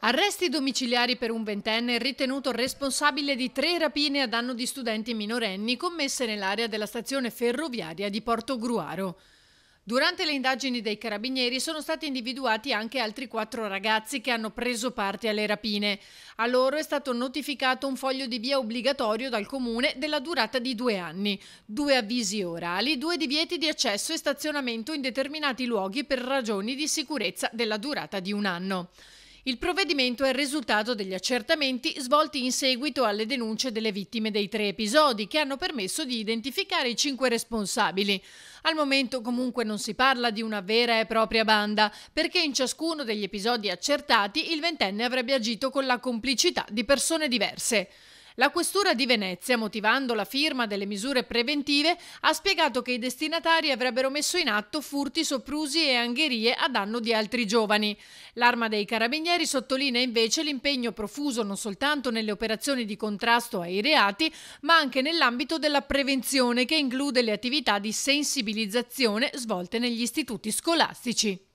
Arresti domiciliari per un ventenne ritenuto responsabile di tre rapine a danno di studenti minorenni commesse nell'area della stazione ferroviaria di Porto Gruaro. Durante le indagini dei carabinieri sono stati individuati anche altri quattro ragazzi che hanno preso parte alle rapine. A loro è stato notificato un foglio di via obbligatorio dal comune della durata di due anni, due avvisi orali, due divieti di accesso e stazionamento in determinati luoghi per ragioni di sicurezza della durata di un anno. Il provvedimento è il risultato degli accertamenti svolti in seguito alle denunce delle vittime dei tre episodi che hanno permesso di identificare i cinque responsabili. Al momento comunque non si parla di una vera e propria banda, perché in ciascuno degli episodi accertati il ventenne avrebbe agito con la complicità di persone diverse. La Questura di Venezia, motivando la firma delle misure preventive, ha spiegato che i destinatari avrebbero messo in atto furti, soprusi e angherie a danno di altri giovani. L'Arma dei Carabinieri sottolinea invece l'impegno profuso non soltanto nelle operazioni di contrasto ai reati, ma anche nell'ambito della prevenzione che include le attività di sensibilizzazione svolte negli istituti scolastici.